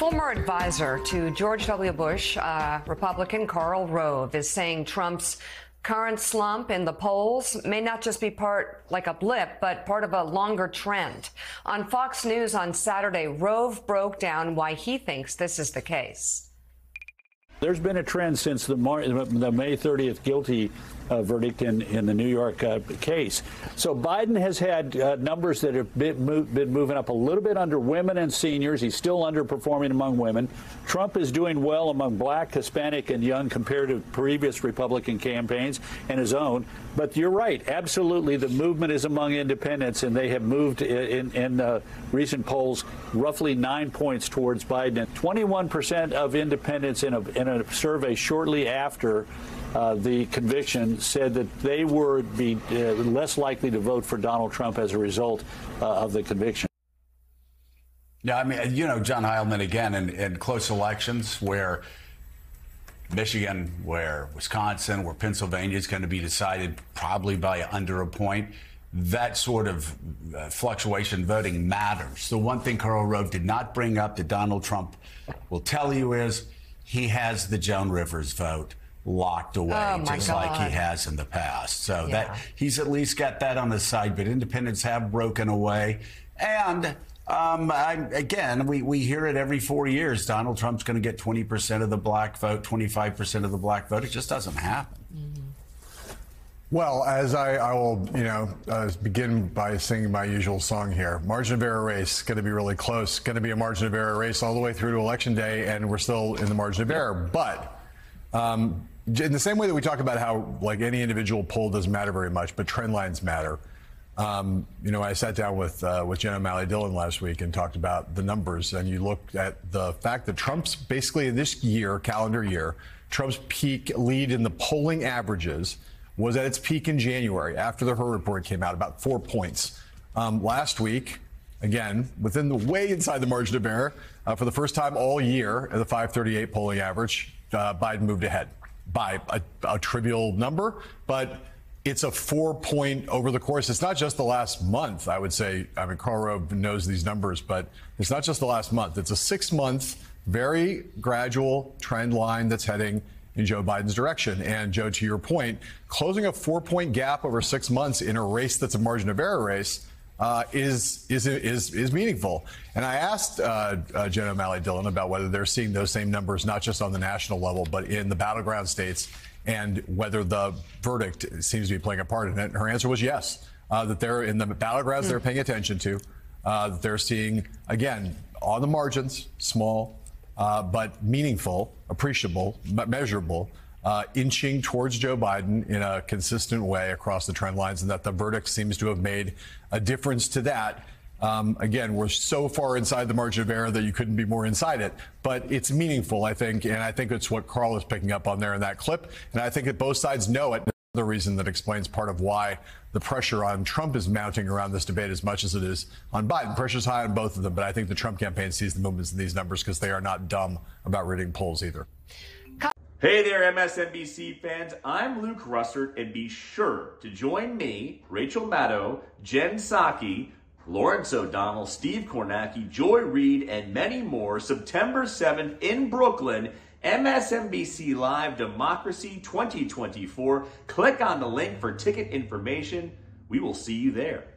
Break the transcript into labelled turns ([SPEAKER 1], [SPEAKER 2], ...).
[SPEAKER 1] Former advisor to George W. Bush, uh, Republican Karl Rove, is saying Trump's current slump in the polls may not just be part like a blip, but part of a longer trend. On Fox News on Saturday, Rove broke down why he thinks this is the case.
[SPEAKER 2] There's been a trend since the, Mar- the May 30th guilty uh, verdict in, in the New York uh, case. So Biden has had uh, numbers that have been, been, moving up a little bit under women and seniors. He's still underperforming among women. Trump is doing well among black, Hispanic, and young compared to previous Republican campaigns and his own. But you're right. Absolutely, the movement is among independents, and they have moved in, in uh, recent polls roughly nine points towards Biden. 21% of independents in a, in a survey shortly after uh, the conviction said that they would be uh, less likely to vote for Donald Trump as a result uh, of the conviction.
[SPEAKER 3] Yeah, I mean, you know, John Heilemann again in, in close elections where Michigan, where Wisconsin, where Pennsylvania is going to be decided probably by under a point. That sort of uh, fluctuation voting matters. The one thing Karl Rove did not bring up that Donald Trump will tell you is he has the Joan Rivers vote locked away,
[SPEAKER 1] oh
[SPEAKER 3] just
[SPEAKER 1] God.
[SPEAKER 3] like he has in the past. So
[SPEAKER 1] yeah.
[SPEAKER 3] that he's at least got that on the side. But independents have broken away, and um, I, again, we, we hear it every four years. Donald Trump's going to get 20% of the black vote, 25% of the black vote. It just doesn't happen.
[SPEAKER 4] Mm-hmm. Well, as I, I will, you know, uh, begin by singing my usual song here. Margin of error race going to be really close. Going to be a margin of error race all the way through to election day, and we're still in the margin of error. But um, in the same way that we talk about how, like, any individual poll doesn't matter very much, but trend lines matter. Um, you know, I sat down with uh, with Jen O'Malley Dillon last week and talked about the numbers, and you look at the fact that Trump's basically this year, calendar year, Trump's peak lead in the polling averages was at its peak in January after the Hur report came out, about four points. Um, last week, again, within the way inside the margin of error, uh, for the first time all year, at the 538 polling average, uh, Biden moved ahead by a, a trivial number, but it's a four point over the course. It's not just the last month, I would say. I mean, Karl Rove knows these numbers, but it's not just the last month. It's a six month, very gradual trend line that's heading in Joe Biden's direction. And Joe, to your point, closing a four point gap over six months in a race that's a margin of error race. Uh, is is is is meaningful. And I asked uh, uh, Jen O'Malley Dillon about whether they're seeing those same numbers not just on the national level, but in the battleground states, and whether the verdict seems to be playing a part in it. And her answer was yes. Uh, that they're in the battlegrounds they're paying attention to. Uh, that they're seeing again on the margins, small, uh, but meaningful, appreciable, measurable, uh, inching towards Joe Biden in a consistent way across the trend lines, and that the verdict seems to have made a difference to that. Um, again, we're so far inside the margin of error that you couldn't be more inside it, but it's meaningful, I think, and I think it's what Karl is picking up on there in that clip, and I think that both sides know it. The reason that explains part of why the pressure on Trump is mounting around this debate as much as it is on Biden. Pressure's high on both of them, but I think the Trump campaign sees the movements in these numbers because they are not dumb about reading polls either.
[SPEAKER 5] Hey there, MSNBC fans. I'm Luke Russert, and be sure to join me, Rachel Maddow, Jen Psaki, Lawrence O'Donnell, Steve Kornacki, Joy Reid, and many more September 7th in Brooklyn MSNBC Live Democracy 2024. Click on the link for ticket information. We will see you there.